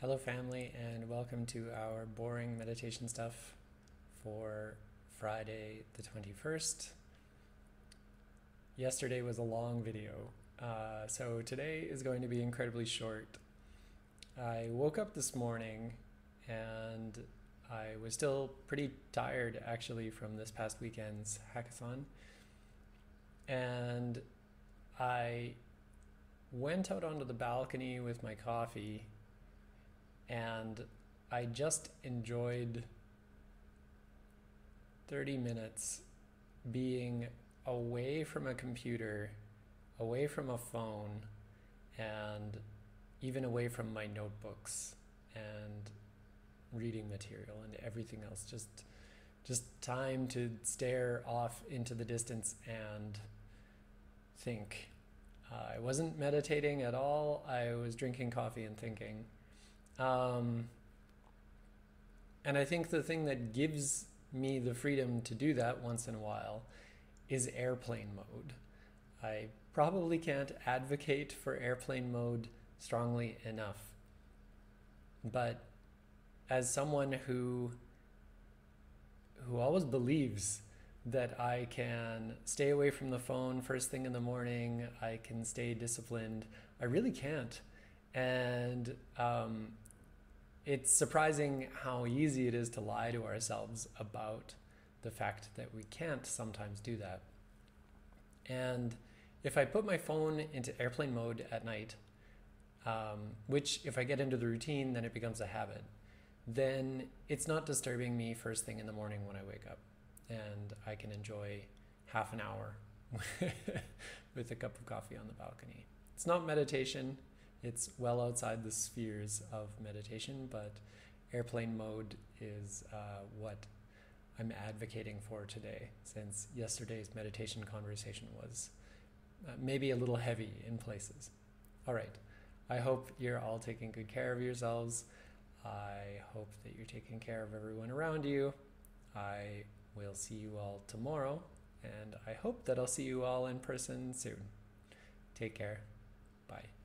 Hello, family, and welcome to our boring meditation stuff for Friday the 21st. Yesterday was a long video, uh, so today is going to be incredibly short. I woke up this morning and I was still pretty tired actually from this past weekend's hackathon. And I went out onto the balcony with my coffee and I just enjoyed 30 minutes being away from a computer, away from a phone, and even away from my notebooks and reading material and everything else. Just just time to stare off into the distance and think. Uh, I wasn't meditating at all. I was drinking coffee and thinking. Um, and I think the thing that gives me the freedom to do that once in a while is airplane mode. I probably can't advocate for airplane mode strongly enough. But as someone who who always believes that I can stay away from the phone first thing in the morning, I can stay disciplined. I really can't. And um, it's surprising how easy it is to lie to ourselves about the fact that we can't sometimes do that. And if I put my phone into airplane mode at night, um, which if I get into the routine, then it becomes a habit, then it's not disturbing me first thing in the morning when I wake up. And I can enjoy half an hour with a cup of coffee on the balcony. It's not meditation, it's well outside the spheres of meditation, but airplane mode is uh, what I'm advocating for today, since yesterday's meditation conversation was uh, maybe a little heavy in places. All right. I hope you're all taking good care of yourselves. I hope that you're taking care of everyone around you. I will see you all tomorrow, and I hope that I'll see you all in person soon. Take care. Bye.